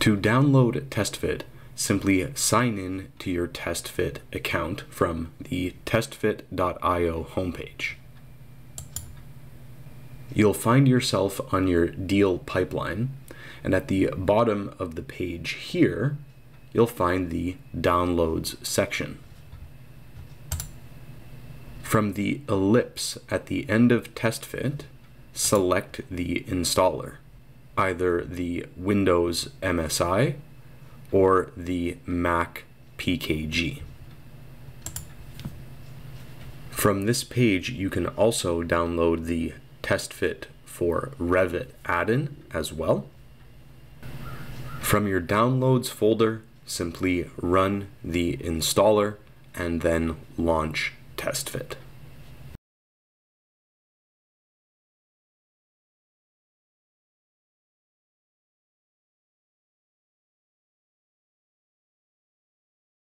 To download TestFit, simply sign in to your TestFit account from the testfit.io homepage. You'll find yourself on your deal pipeline, and at the bottom of the page here, you'll find the Downloads section. From the ellipse at the end of TestFit, select the installer, either the Windows MSI or the Mac PKG. From this page, you can also download the TestFit for Revit add-in as well. From your Downloads folder, simply run the installer and then launch TestFit.